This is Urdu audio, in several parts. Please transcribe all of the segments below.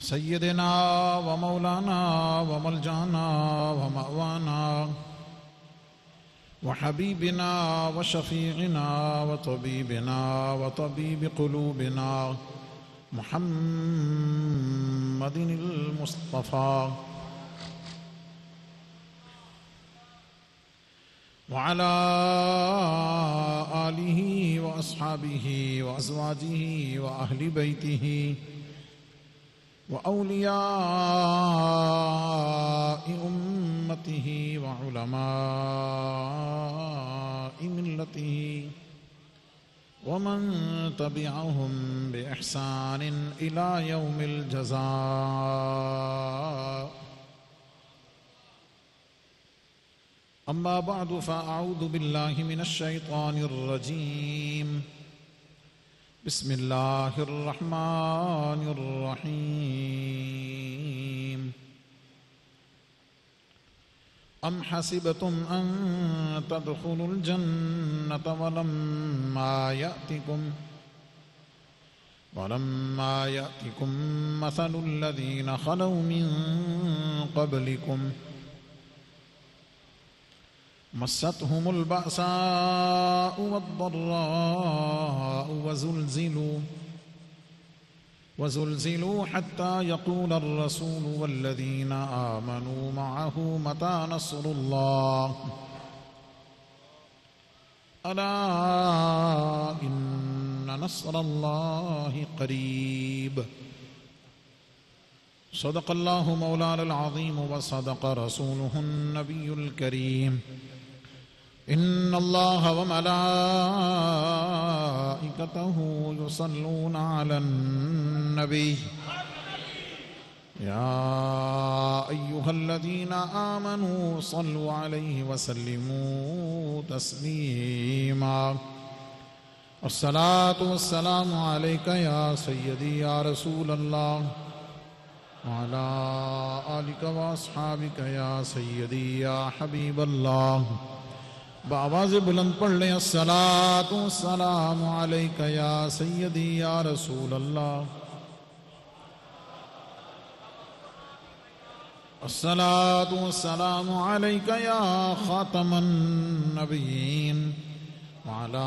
سيدنا ومولانا وملجانا ومأوانا وحبيبنا وشفيعنا وطبيبنا وطبيب قلوبنا محمد المصطفى. وعلى آله وأصحابه وأزواجه وأهل بيته وأولياء أمته وعلماء ملته ومن تبعهم بإحسان إلى يوم الجزاء. أما بعد فأعوذ بالله من الشيطان الرجيم. بسم الله الرحمن الرحيم. أم حسبتم أن تدخلوا الجنة ولما يأتكم ولما يأتكم مثل الذين خلوا من قبلكم مستهم البأساء والضراء وزلزلوا وزلزلوا حتى يقول الرسول والذين آمنوا معه متى نصر الله؟ ألا إن نصر الله قريب. صدق الله مولانا العظيم وصدق رسوله النبي الكريم. إن الله وملائكته يصلون على النبي. يا أيها الذين آمنوا صلوا عليه وسلموا تسليما. الصلاة والسلام عليك يا سيدي يا رسول الله. وعلى آلك وأصحابك يا سيدي يا حبيب الله. بآواز بلند پڑھ لیں الصلاة والسلام علیکہ یا سیدی یا رسول اللہ۔ الصلاة والسلام عليك يا خاتم النبيين وعلى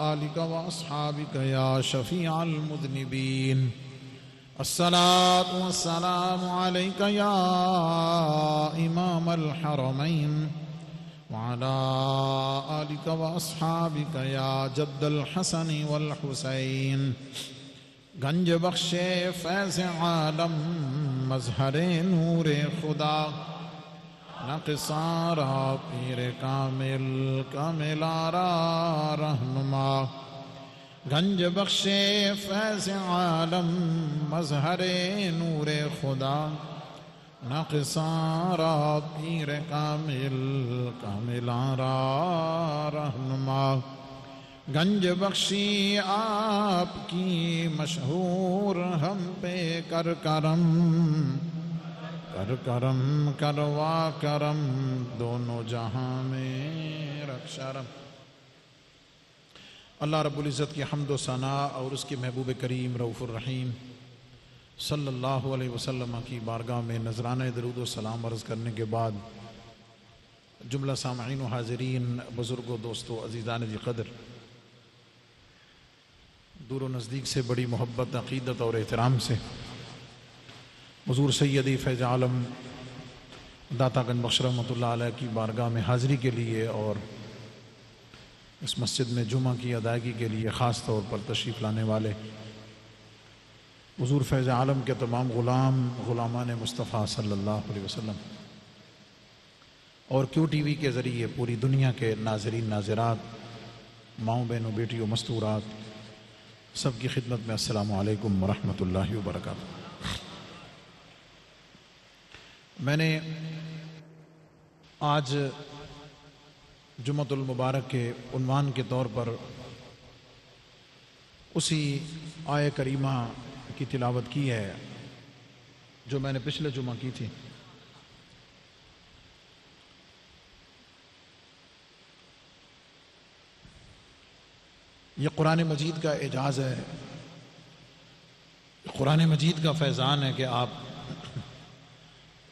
آلك وأصحابك يا شفيع المذنبين الصلاة والسلام عليك يا امام الحرمين وعلى آلك وأصحابك يا جد الحسن والحسين. گنج بخش فیض عالم، مظہر نور خدا. نقصارا پیر کامل کاملارا رہنما. گنج بخش فیض عالم، مظہر نور خدا. نقصارا پیر کامل کاملارا رہنما۔ گنج بخشی آپ کی مشہور ہم پہ کر کرم۔ کر کرم، کروا کرم، دونوں جہاں میں رکھ شرم اللہ رب العزت کی حمد و ثناء اور اس کے محبوب کریم رعف الرحیم۔ صلی اللہ علیہ وسلم کی بارگاہ میں نذرانہ درود و سلام عرض کرنے کے بعد، جملہ سامعین و حاضرین، بزرگ و دوستو عزیزان جی قدر، دور و نزدیک سے بڑی محبت، عقیدت اور احترام سے، حضور سیدی فیض عالم داتا گنج بخش رحمۃ اللہ علیہ کی بارگاہ میں حاضری کے لیے اور اس مسجد میں جمعہ کی ادائیگی کے لیے خاص طور پر تشریف لانے والے حضور فیض عالم کے تمام غلام غلامان مصطفیٰ صلی اللہ علیہ وسلم اور کیو ٹی وی کے ذریعے پوری دنیا کے ناظرین، ناظرات، ماؤں بہنوں، بیٹیوں، مستورات، سب کی خدمت میں السلام علیکم ورحمۃ اللہ وبرکاتہ۔ میں نے آج جمعۃ المبارک کے عنوان کے طور پر اسی آئے کریمہ کی تلاوت کی ہے۔ جو میں نے پچھلے جمعہ کی تھی۔ یہ قرآن مجید کا اعجاز ہے۔ قرآن مجید کا فیضان ہے کہ آپ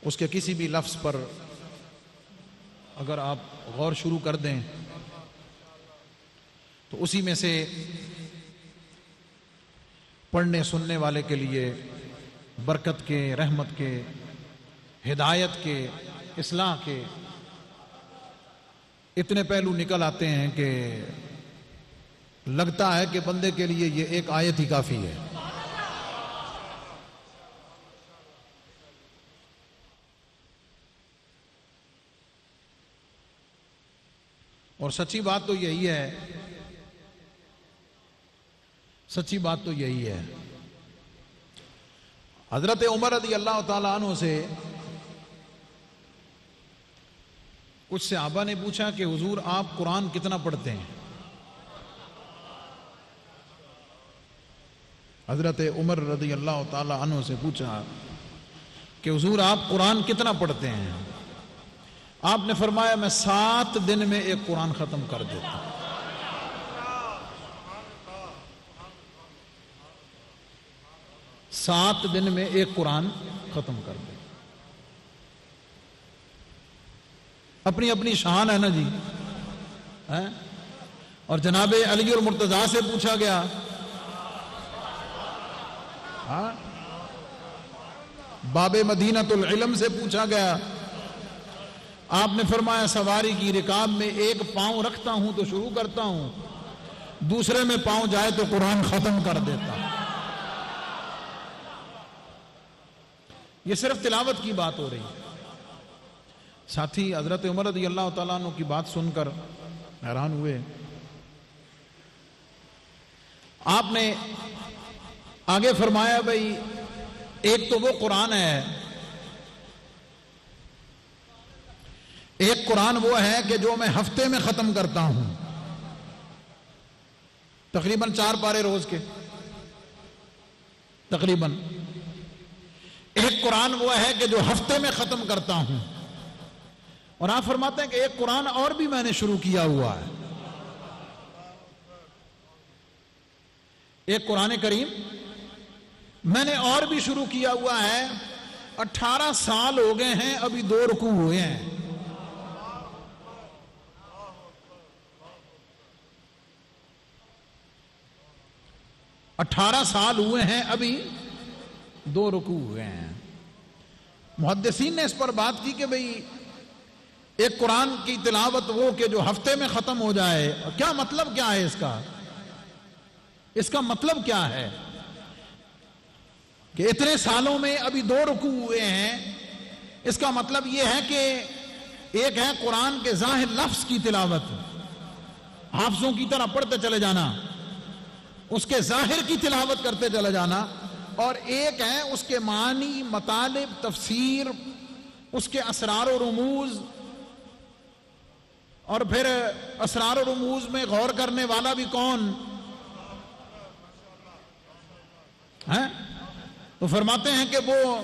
اس کے کسی بھی لفظ پر اگر آپ غور شروع کر دیں تو اسی میں سے پڑھنے سننے والے کے لیے برکت کے، رحمت کے، ہدایت کے، اصلاح کے اتنے پہلو نکل آتے ہیں کہ لگتا ہے کہ بندے کے لیے یہ ایک آیت ہی کافی ہے۔ اور سچی بات تو یہی ہے سچی بات تو یہی ہے۔ حضرت عمر رضی اللہ تعالیٰ عنہ سے کچھ صحابہ نے پوچھا کہ حضور آپ قرآن کتنا پڑھتے ہیں؟ حضرت عمر رضی اللہ تعالی عنہ سے پوچھا کہ حضور آپ قرآن کتنا پڑھتے ہیں؟ آپ نے فرمایا میں سات دن میں ایک قرآن ختم کر دیتا ہوں۔ سات دن میں ایک قرآن ختم کر دے۔ اپنی اپنی شان ہے نا جی۔ اور جناب علی اور مرتضی سے پوچھا گیا۔ ہاں؟ باب مدینہ العلم سے پوچھا گیا۔ آپ نے فرمایا سواری کی رکاب میں ایک پاؤں رکھتا ہوں تو شروع کرتا ہوں۔ دوسرے میں پاؤں جائے تو قرآن ختم کر دیتا۔ ہوں یہ صرف تلاوت کی بات ہو رہی ہے۔ ساتھی، حضرت عمر رضی اللہ تعالیٰ عنہ کی بات سن کر حیران ہوئے۔ آپ نے آگے فرمایا، بھائی، ایک تو وہ قرآن ہے، ایک قرآن وہ ہے کہ جو میں ہفتے میں ختم کرتا ہوں۔ تقریباً چار پارے روز کے۔ تقریباً۔ ایک قرآن وہ ہے کہ جو ہفتے میں ختم کرتا ہوں۔ اور آپ فرماتے ہیں کہ ایک قرآن اور بھی میں نے شروع کیا ہوا ہے۔ ایک قرآن کریم میں نے اور بھی شروع کیا ہوا ہے۔ اٹھارہ سال ہو گئے ہیں، ابھی دو رکو ہوئے ہیں۔ اٹھارہ سال ہوئے ہیں، ابھی دو رکو ہوئے ہیں۔ محدثین نے اس پر بات کی کہ بھئی ایک قرآن کی تلاوت وہ کہ جو ہفتے میں ختم ہو جائے، کیا مطلب کیا ہے اس کا؟ اس کا مطلب کیا ہے؟ کہ اتنے سالوں میں ابھی دو رکو ہوئے ہیں، اس کا مطلب یہ ہے کہ ایک ہے قرآن کے ظاہر لفظ کی تلاوت۔ حافظوں کی طرح پڑھتے چلے جانا، اس کے ظاہر کی تلاوت کرتے چلے جانا۔ اور ایک ہے اس کے معنی، مطالب، تفسیر، اس کے اسرار و رموز۔ اور پھر اسرار و رموز میں غور کرنے والا بھی کون؟ ہے تو فرماتے ہیں کہ وہ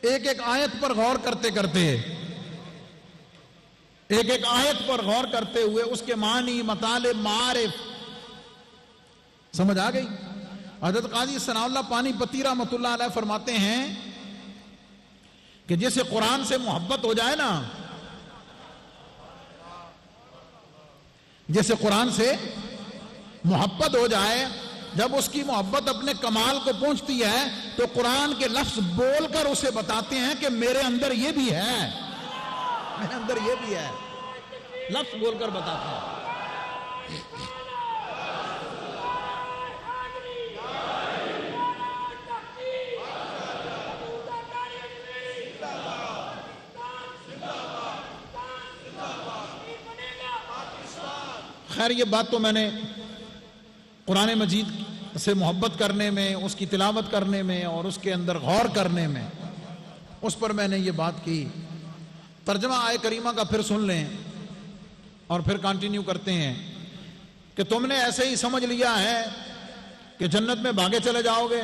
ایک ایک آیت پر غور کرتے کرتے، ایک ایک آیت پر غور کرتے ہوئے اس کے معنی، مطالب، معارف، سمجھ آ گئی؟ حضرت قاضی ثناء اللہ پانی پتی رحمت اللہ علیہ فرماتے ہیں کہ جیسے قرآن سے محبت ہو جائے نا جیسے قرآن سے محبت ہو جائے، جب اس کی محبت اپنے کمال کو پہنچتی ہے، تو قرآن کے لفظ بول کر اسے بتاتے ہیں کہ میرے اندر یہ بھی ہے۔ میرے اندر یہ بھی ہے۔ لفظ بول کر بتاتے ہیں۔ خیر، یہ بات تو میں نے قرآن مجید سے محبت کرنے میں، اس کی تلاوت کرنے میں اور اس کے اندر غور کرنے میں، اس پر میں نے یہ بات کی۔ ترجمہ آئے کریمہ کا پھر سن لیں اور پھر کنٹینیو کرتے ہیں کہ تم نے ایسے ہی سمجھ لیا ہے کہ جنت میں بھاگے چلے جاؤ گے،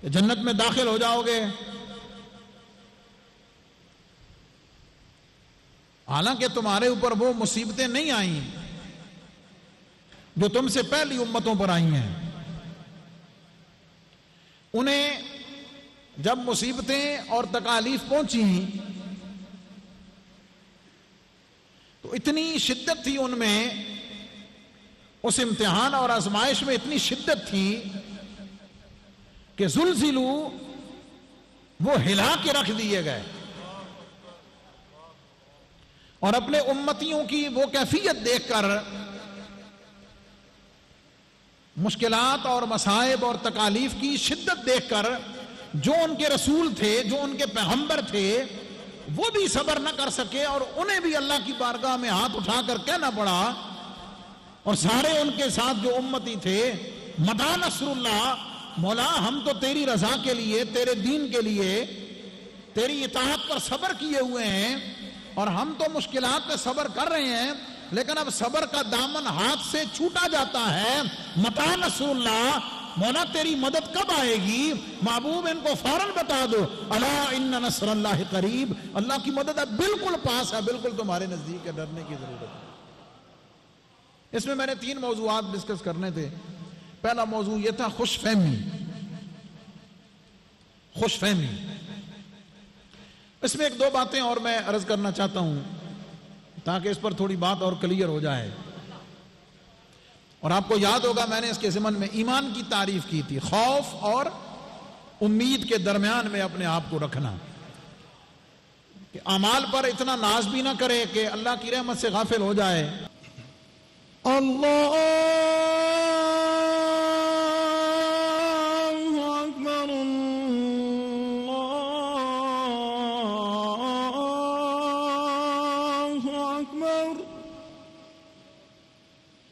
کہ جنت میں داخل ہو جاؤ گے۔ حالانکہ تمہارے اوپر وہ مصیبتیں نہیں آئیں جو تم سے پہلی امتوں پر آئی ہیں۔ انہیں جب مصیبتیں اور تکالیف پہنچی تو اتنی شدت تھی ان میں، اس امتحان اور آزمائش میں اتنی شدت تھی کہ زلزلو وہ ہلا کے رکھ دیے گئے۔ اور اپنے امتیوں کی وہ کیفیت دیکھ کر مشکلات اور مسائب اور تکالیف کی شدت دیکھ کر جو ان کے رسول تھے، جو ان کے پیغمبر تھے، وہ بھی صبر نہ کر سکے اور انہیں بھی اللہ کی بارگاہ میں ہاتھ اٹھا کر کہنا پڑا۔ اور سارے ان کے ساتھ جو امتی تھے مدا نصر اللہ، مولا، ہم تو تیری رضا کے لیے، تیرے دین کے لیے، تیری اطاعت پر صبر کیے ہوئے ہیں۔ اور ہم تو مشکلات پہ صبر کر رہے ہیں، لیکن اب صبر کا دامن ہاتھ سے چھوٹا جاتا ہے۔ متا نصر اللہ مولا تیری مدد کب آئے گی؟ محبوب، ان کو فوراً بتا دو۔ اللہ ان نصر اللہ قریب۔ اللہ کی مدد اب بالکل پاس ہے، بالکل تمہارے نزدیک ہے، ڈرنے کی ضرورت ہے۔ اس میں میں نے تین موضوعات ڈسکس کرنے تھے۔ پہلا موضوع یہ تھا خوش فہمی خوش فہمی اس میں ایک دو باتیں اور میں عرض کرنا چاہتا ہوں تاکہ اس پر تھوڑی بات اور کلیئر ہو جائے۔ اور آپ کو یاد ہوگا میں نے اس کے ضمن میں ایمان کی تعریف کی تھی، خوف اور امید کے درمیان میں اپنے آپ کو رکھنا۔ کہ امال پر اتنا ناز بھی نہ کرے کہ اللہ کی رحمت سے غافل ہو جائے۔ اللہ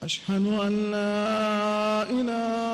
أشهد أن لا إله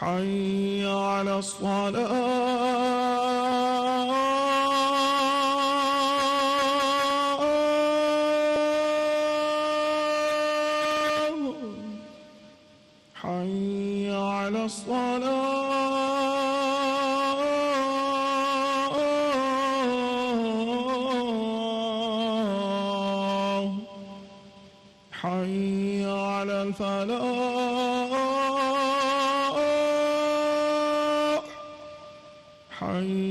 حي على الصلاة. Amen.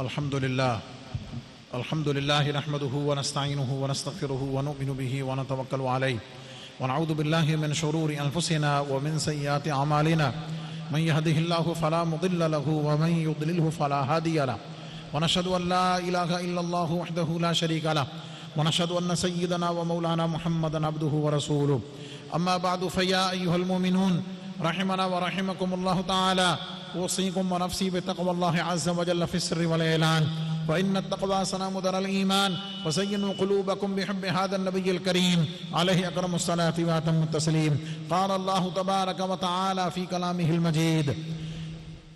الحمد لله الحمد لله نحمده ونستعينه ونستغفره ونؤمن به ونتوكل عليه. ونعوذ بالله من شرور أنفسنا ومن سيئات أعمالنا. من يهده الله فلا مضل له ومن يضلله فلا هادي له. ونشهد أن لا إله إلا الله وحده لا شريك له. ونشهد أن سيدنا ومولانا محمدا عبده ورسوله. أما بعد فيا أيها المؤمنون رحمنا ورحمكم الله تعالى. أوصيكم ونفسي بتقوى الله عز وجل في السر والإعلان. وإن التقوى سنام در الإيمان. وزينوا قلوبكم بحب هذا النبي الكريم. عليه أكرم الصلاة وأتم التسليم. قال الله تبارك وتعالى في كلامه المجيد.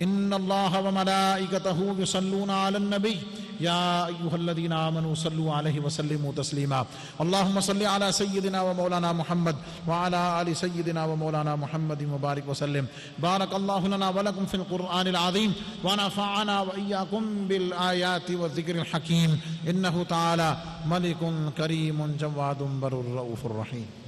إن الله وملائكته يصلون على النبي. يا أيها الذين آمنوا صلوا عليه وسلموا تسليما. اللهم صل على سيدنا ومولانا محمد وعلى آل سيدنا ومولانا محمد وبارك وسلم. بارك الله لنا ولكم في القرآن العظيم ونفعنا وإياكم بالآيات والذكر الحكيم. إنه تعالى ملك كريم جواد بر الرؤوف الرحيم.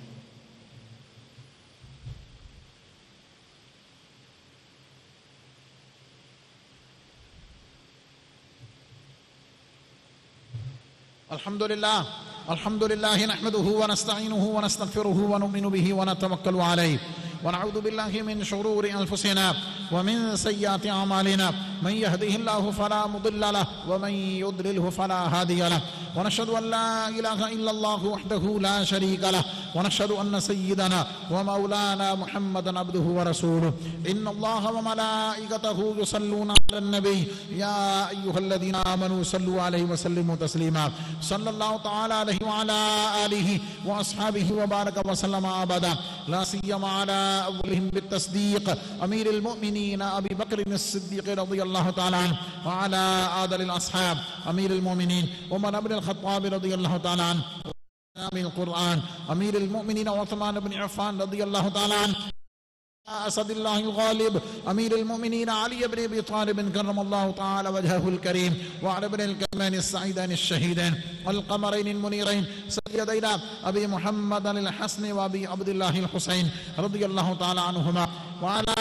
الحمد لله الحمد لله نحمده ونستعينه ونستغفره ونؤمن به ونتوكل عليه ونعوذ بالله من شرور أنفسنا ومن سيئات أعمالنا. من يهده الله فلا مضل له ومن يضلله فلا هادي له. ونشهد أن لا إله إلا الله وحده لا شريك له ونشهد أن سيدنا ومولانا محمدا عبده ورسوله. إن الله وملائكته يصلون على النبي. يا أيها الذين آمنوا صلوا عليه وسلموا تسليما. صلى الله تعالى عليه وعلى آله وأصحابه وبارك وسلم ابدا. لا سيما على أولهم بالتصديق. أمير المؤمنين أبي بكر الصديق رضي الله تعالى عنه وعلى آدل الأصحاب. أمير المؤمنين. عمر بن الخطاب رضي الله تعالى عنه. من القرآن أمير المؤمنين عثمان بن عفان رضي الله تعالى عنه. أسد الله الغالب أمير المؤمنين علي بن أبي طالب كرم الله تعالى وجهه الكريم وعلى ابن الكريمين السعيدين الشهيدين والقمرين المنيرين سيدينا أبي محمد الحسن وأبي عبد الله الحسين رضي الله تعالى عنهما. وعلى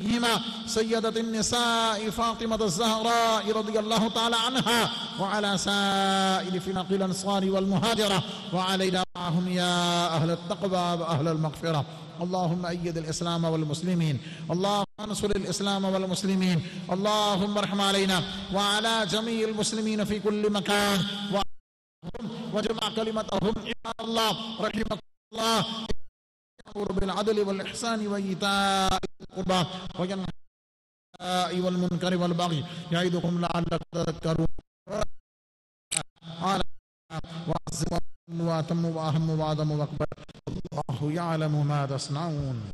أمهما سيدة النساء فاطمة الزهراء رضي الله تعالى عنها وعلى سائر فنق الأنصار والمهاجرة وعلينا معهم يا أهل التقوى وأهل المغفرة. اللهم أيد الإسلام والمسلمين اللهم انصر الإسلام والمسلمين اللهم ارحم علينا وعلى جميع المسلمين في كل مكان. وجمع كلمتهم عباد الله رحمكم الله. يأمر بالعدل والإحسان وإيتاء القربى وينهى والمنكر والبغي. يعظكم لعلكم تذكرون. وعزم وأتم وأهم وادم وأكبر. الله يعلم ما تصنعون.